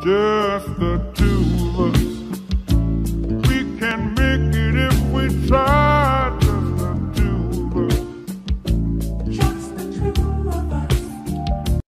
just the two.